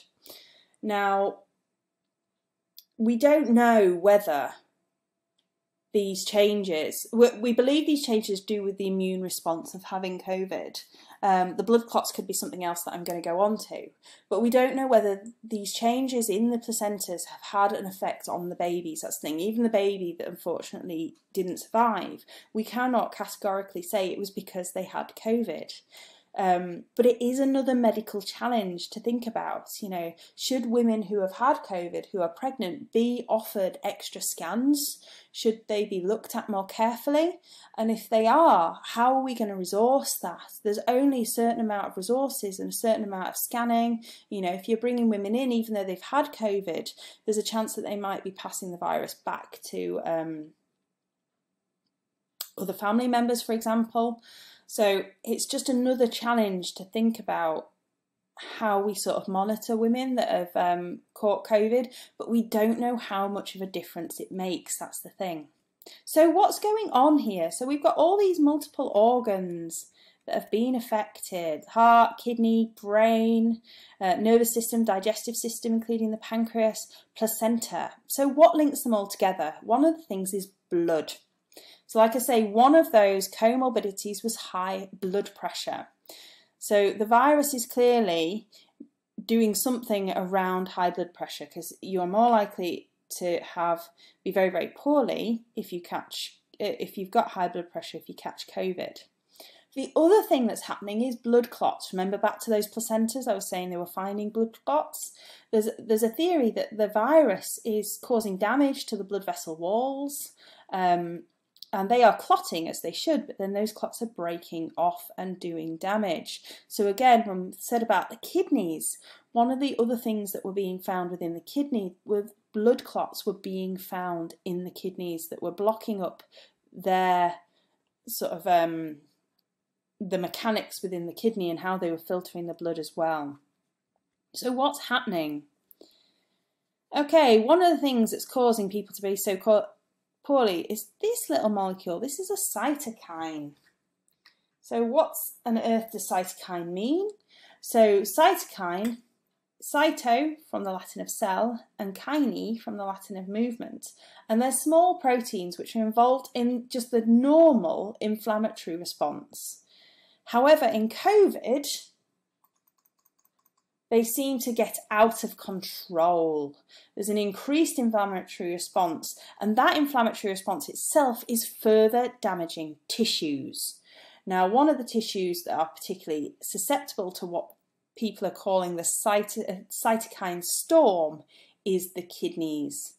Now, we don't know whether these changes, we believe these changes do with the immune response of having COVID. Um, the blood clots could be something else that I'm going to go on to, but we don't know whether these changes in the placentas have had an effect on the babies. That's the thing. Even the baby that unfortunately didn't survive, we cannot categorically say it was because they had COVID. Um, but it is another medical challenge to think about. You know, should women who have had COVID, who are pregnant, be offered extra scans? Should they be looked at more carefully? And if they are, how are we going to resource that? There's only a certain amount of resources and a certain amount of scanning. You know, if you're bringing women in, even though they've had COVID, there's a chance that they might be passing the virus back to um, other family members, for example. So it's just another challenge to think about how we sort of monitor women that have um, caught COVID, but we don't know how much of a difference it makes. That's the thing. So, what's going on here? So, we've got all these multiple organs that have been affected heart, kidney, brain, uh, nervous system, digestive system, including the pancreas, placenta. So, what links them all together? One of the things is blood. So, like I say, one of those comorbidities was high blood pressure. So, the virus is clearly doing something around high blood pressure because you're more likely to have be very very poorly if you catch if you've got high blood pressure if you catch covid. The other thing that's happening is blood clots. Remember back to those placentas i was saying they were finding blood clots? There's there's a theory that the virus is causing damage to the blood vessel walls um, and they are clotting as they should, but then those clots are breaking off and doing damage. So again, when we said about the kidneys, one of the other things that were being found within the kidney were blood clots were being found in the kidneys that were blocking up their sort of um, the mechanics within the kidney and how they were filtering the blood as well. So what's happening? Okay, one of the things that's causing people to be so poorly is this little molecule. This is a cytokine. So what's on earth does cytokine mean? So cytokine, cyto from the Latin of cell and kine from the Latin of movement. And they're small proteins which are involved in just the normal inflammatory response. However, in COVID, they seem to get out of control. There's an increased inflammatory response, and that inflammatory response itself is further damaging tissues. Now, one of the tissues that are particularly susceptible to what people are calling the uh, cytokine storm is the kidneys.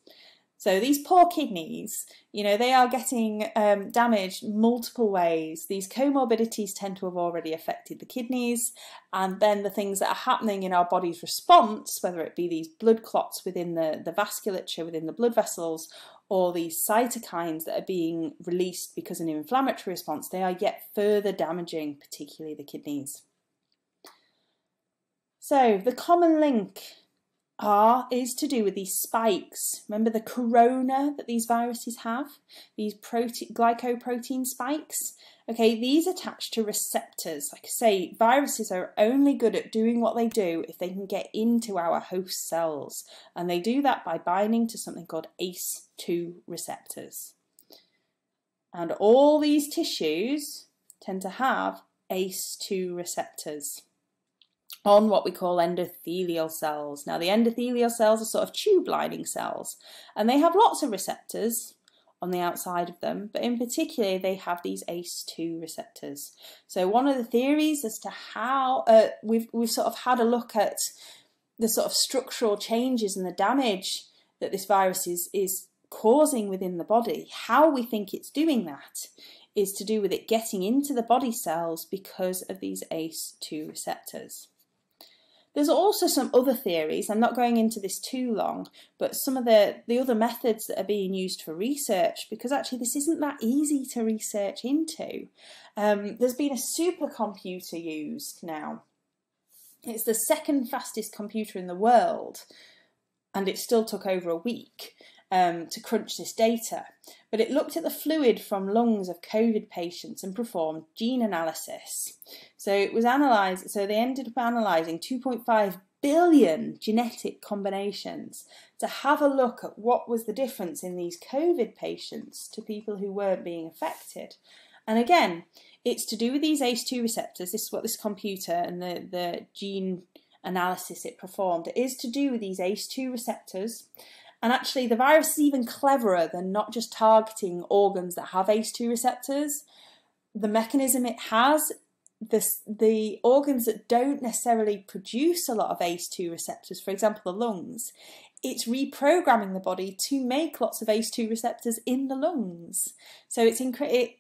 So these poor kidneys, you know, they are getting um, damaged multiple ways. These comorbidities tend to have already affected the kidneys, and then the things that are happening in our body's response, whether it be these blood clots within the, the vasculature, within the blood vessels, or these cytokines that are being released because of an inflammatory response, they are yet further damaging, particularly the kidneys. So, the common link are is to do with these spikes. Remember the corona that these viruses have? These protein, glycoprotein spikes? Okay, these attach to receptors. Like I say, viruses are only good at doing what they do if they can get into our host cells. And they do that by binding to something called ACE2 receptors. And all these tissues tend to have ACE2 receptors on what we call endothelial cells. Now, the endothelial cells are sort of tube lining cells, and they have lots of receptors on the outside of them, but in particular, they have these ACE2 receptors. So, one of the theories as to how uh, we've we've sort of had a look at the sort of structural changes and the damage that this virus is is causing within the body. How we think it's doing that is to do with it getting into the body cells because of these ACE2 receptors. There's also some other theories, I'm not going into this too long, but some of the, the other methods that are being used for research, because actually this isn't that easy to research into. Um, there's been a supercomputer used now. It's the second fastest computer in the world, and it still took over a week um, to crunch this data. But it looked at the fluid from lungs of COVID patients and performed gene analysis. So it was analysed, so they ended up analysing 2.5 billion genetic combinations to have a look at what was the difference in these COVID patients to people who weren't being affected. And again, it's to do with these ACE2 receptors. This is what this computer and the, the gene analysis it performed. It is to do with these ACE2 receptors and actually, the virus is even cleverer than not just targeting organs that have ACE2 receptors. The mechanism it has, the, the organs that don't necessarily produce a lot of ACE2 receptors, for example, the lungs, it's reprogramming the body to make lots of ACE2 receptors in the lungs. So it's inc- it,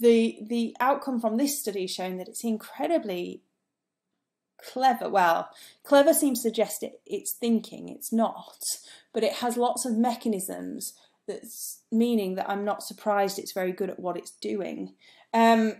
the the outcome from this study showing that it's incredibly clever. Well, clever seems to suggest it, it's thinking, it's not, but it has lots of mechanisms that's meaning that I'm not surprised it's very good at what it's doing. Um,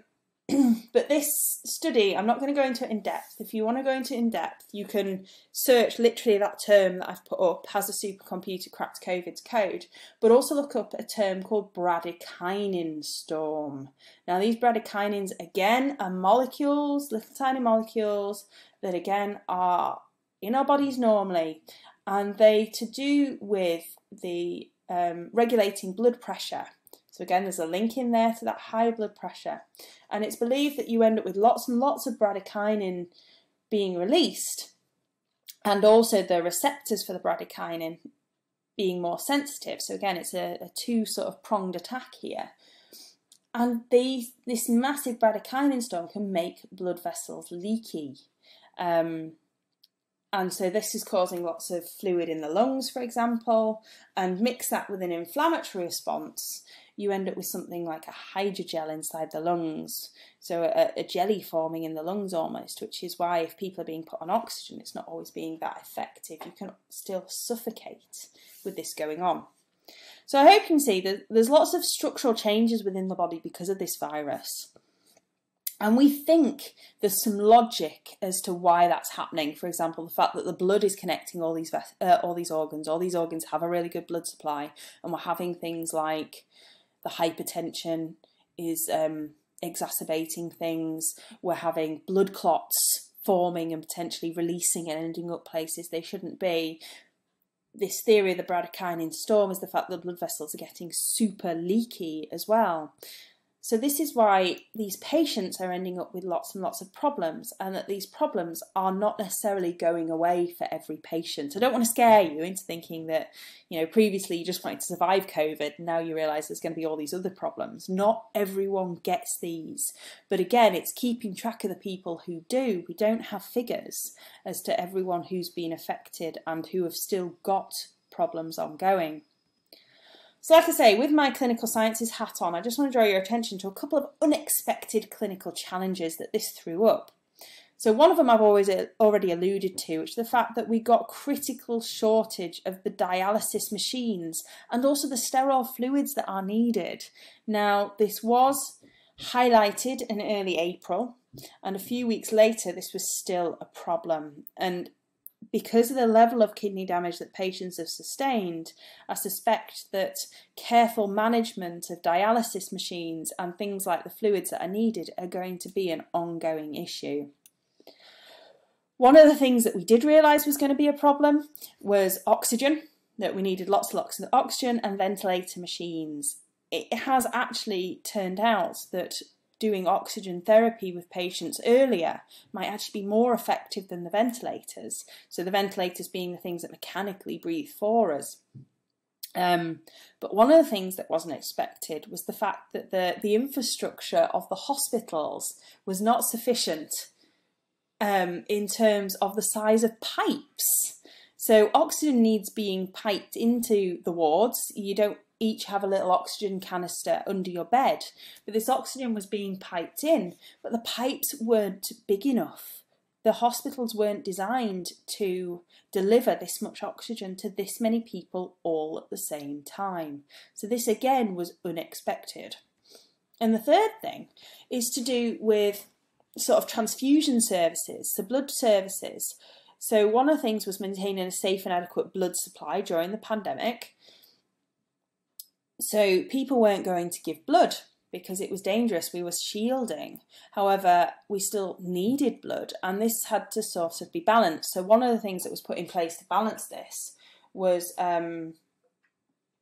but this study, I'm not going to go into it in depth. If you want to go into in depth, you can search literally that term that I've put up, has a supercomputer cracked COVID's code, but also look up a term called bradykinin storm. Now, these bradykinins, again, are molecules, little tiny molecules that again are in our bodies normally, and they to do with the um, regulating blood pressure. So again, there's a link in there to that high blood pressure. And it's believed that you end up with lots and lots of bradykinin being released and also the receptors for the bradykinin being more sensitive. So again, it's a, a two sort of pronged attack here. And these, this massive bradykinin storm can make blood vessels leaky. Um, and so this is causing lots of fluid in the lungs, for example, and mix that with an inflammatory response, you end up with something like a hydrogel inside the lungs. So a, a, jelly forming in the lungs almost, which is why if people are being put on oxygen, it's not always being that effective. You can still suffocate with this going on. So I hope you can see that there's lots of structural changes within the body because of this virus. And we think there's some logic as to why that's happening. For example, the fact that the blood is connecting all these uh, all these organs. All these organs have a really good blood supply, and we're having things like the hypertension is um, exacerbating things. We're having blood clots forming and potentially releasing and ending up places they shouldn't be. This theory of the bradykinin storm is the fact that blood vessels are getting super leaky as well. So this is why these patients are ending up with lots and lots of problems and that these problems are not necessarily going away for every patient. I don't want to scare you into thinking that, you know, previously you just wanted to survive COVID and now you realise there's going to be all these other problems. Not everyone gets these. But again, it's keeping track of the people who do. We don't have figures as to everyone who's been affected and who have still got problems ongoing. So, like I say, with my clinical sciences hat on, I just want to draw your attention to a couple of unexpected clinical challenges that this threw up. So, one of them I've always uh, already alluded to, which is the fact that we got critical shortage of the dialysis machines and also the sterile fluids that are needed. Now, this was highlighted in early April, and a few weeks later, this was still a problem. And because of the level of kidney damage that patients have sustained, I suspect that careful management of dialysis machines and things like the fluids that are needed are going to be an ongoing issue. One of the things that we did realise was going to be a problem was oxygen, that we needed lots and lots of oxygen and ventilator machines. It has actually turned out that doing oxygen therapy with patients earlier might actually be more effective than the ventilators. So, the ventilators being the things that mechanically breathe for us. Um, but one of the things that wasn't expected was the fact that the, the infrastructure of the hospitals was not sufficient um, in terms of the size of pipes. So oxygen needs being piped into the wards. You don't each have a little oxygen canister under your bed. But this oxygen was being piped in, but the pipes weren't big enough. The hospitals weren't designed to deliver this much oxygen to this many people all at the same time. So, this again was unexpected. And the third thing is to do with sort of transfusion services, so blood services. So, one of the things was maintaining a safe and adequate blood supply during the pandemic. So people weren't going to give blood because it was dangerous. We were shielding. However, we still needed blood, and this had to sort of be balanced. So one of the things that was put in place to balance this was um,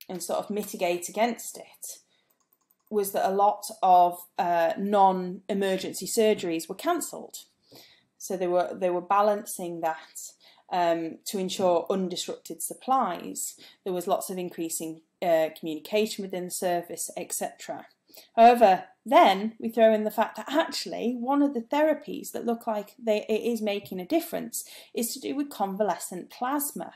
and sort of mitigate against it was that a lot of uh, non-emergency surgeries were cancelled. So they were they were balancing that um, to ensure undisrupted supplies. There was lots of increasing uh, communication within the service, etc. However, then we throw in the fact that actually one of the therapies that look like they, it is making a difference is to do with convalescent plasma.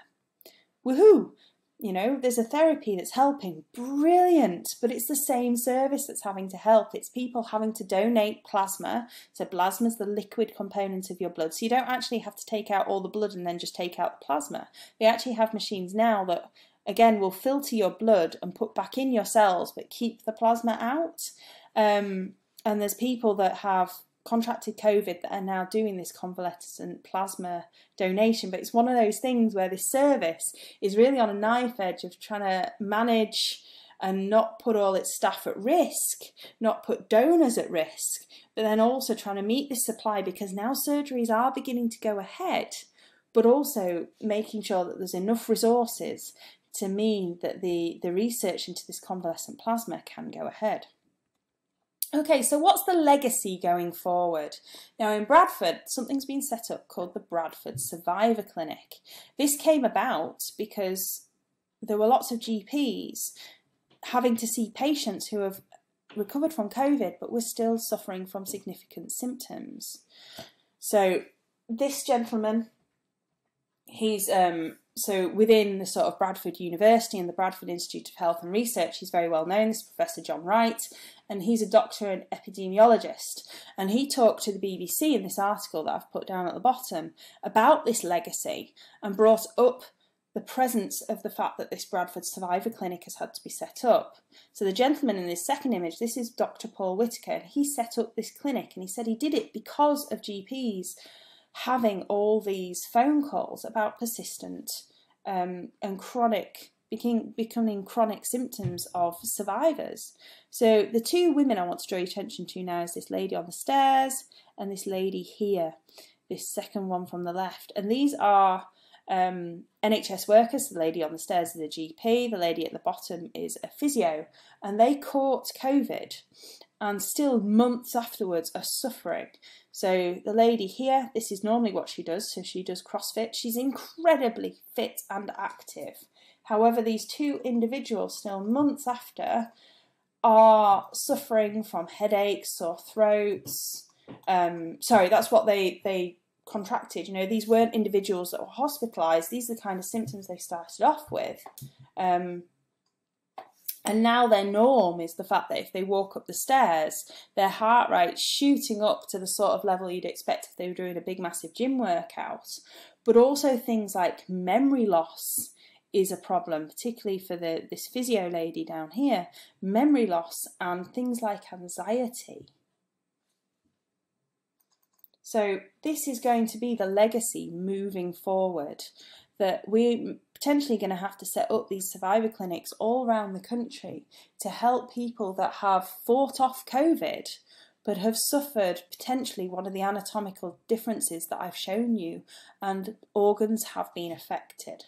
Woohoo! You know, there's a therapy that's helping. Brilliant. But it's the same service that's having to help. It's people having to donate plasma. So, plasma is the liquid component of your blood. So, you don't actually have to take out all the blood and then just take out the plasma. They actually have machines now that again will filter your blood and put back in your cells but keep the plasma out. Um, and there's people that have contracted covid that are now doing this convalescent plasma donation but it's one of those things where this service is really on a knife edge of trying to manage and not put all its staff at risk, not put donors at risk, but then also trying to meet this supply because now surgeries are beginning to go ahead, but also making sure that there's enough resources to mean that the, the research into this convalescent plasma can go ahead. Okay, so what's the legacy going forward? Now, in Bradford, something's been set up called the Bradford Survivor Clinic. This came about because there were lots of GPs having to see patients who have recovered from COVID but were still suffering from significant symptoms. So, this gentleman, he's um, so within the sort of Bradford University and the Bradford Institute of Health and Research, he's very well known. This is Professor John Wright, and he's a doctor and epidemiologist. And he talked to the BBC in this article that I've put down at the bottom about this legacy and brought up the presence of the fact that this Bradford Survivor Clinic has had to be set up. So the gentleman in this second image, this is Dr. Paul Whitaker, and he set up this clinic, and he said he did it because of GPs having all these phone calls about persistent um, and chronic becoming, becoming chronic symptoms of survivors. So the two women I want to draw your attention to now is this lady on the stairs and this lady here, this second one from the left. And these are um, NHS workers. The lady on the stairs is a GP, the lady at the bottom is a physio, and they caught COVID and still months afterwards are suffering. So the lady here, this is normally what she does. So she does CrossFit. She's incredibly fit and active. However, these two individuals, still months after, are suffering from headaches, sore throats. Um, sorry, that's what they they contracted. You know, these weren't individuals that were hospitalised. These are the kind of symptoms they started off with. Um, And now their norm is the fact that if they walk up the stairs, their heart rate's shooting up to the sort of level you'd expect if they were doing a big, massive gym workout. But also things like memory loss is a problem, particularly for the this physio lady down here. Memory loss and things like anxiety. So this is going to be the legacy moving forward that we're potentially going to have to set up these survivor clinics all around the country to help people that have fought off COVID but have suffered potentially one of the anatomical differences that I've shown you and organs have been affected.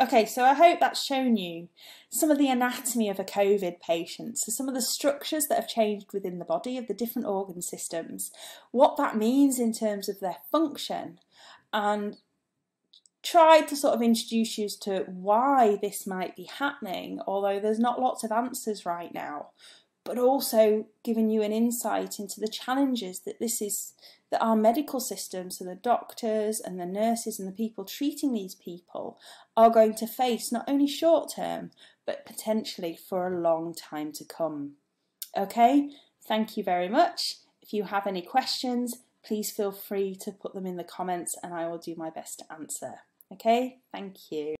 Okay, so I hope that's shown you some of the anatomy of a COVID patient, so some of the structures that have changed within the body of the different organ systems, what that means in terms of their function, and tried to sort of introduce you to why this might be happening, although there's not lots of answers right now, but also giving you an insight into the challenges that this is that our medical system, so the doctors and the nurses and the people treating these people, are going to face not only short term, but potentially for a long time to come. Okay, thank you very much. If you have any questions, please feel free to put them in the comments and I will do my best to answer. Okay, thank you.